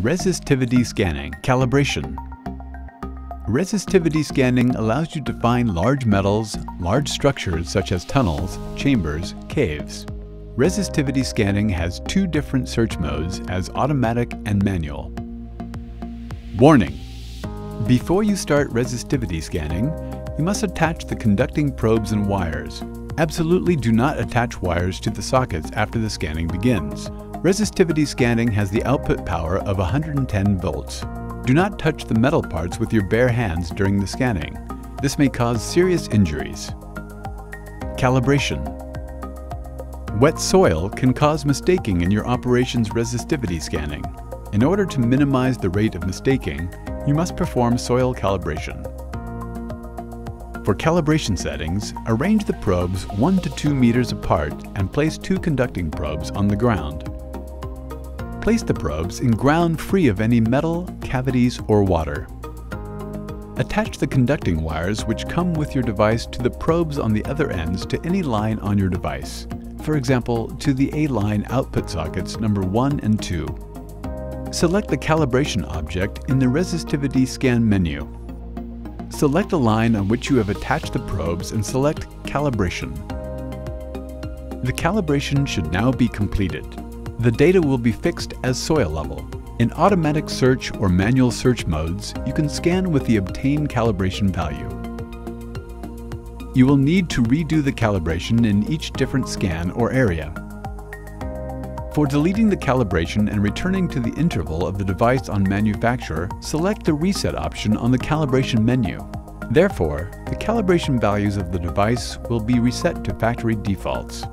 Resistivity scanning, calibration. Resistivity scanning allows you to find large metals, large structures such as tunnels, chambers, caves. Resistivity scanning has two different search modes as automatic and manual. Warning! Before you start resistivity scanning, you must attach the conducting probes and wires. Absolutely do not attach wires to the sockets after the scanning begins. Resistivity scanning has the output power of 110 volts. Do not touch the metal parts with your bare hands during the scanning. This may cause serious injuries. Calibration Wet soil can cause mistaking in your operation's resistivity scanning. In order to minimize the rate of mistaking, you must perform soil calibration. For calibration settings, arrange the probes 1 to 2 meters apart and place two conducting probes on the ground. Place the probes in ground free of any metal, cavities, or water. Attach the conducting wires which come with your device to the probes on the other ends to any line on your device, for example, to the A-line output sockets number 1 and 2. Select the calibration object in the Resistivity Scan menu. Select the line on which you have attached the probes and select Calibration. The calibration should now be completed the data will be fixed as soil level. In automatic search or manual search modes, you can scan with the obtained calibration value. You will need to redo the calibration in each different scan or area. For deleting the calibration and returning to the interval of the device on manufacturer, select the Reset option on the calibration menu. Therefore, the calibration values of the device will be reset to factory defaults.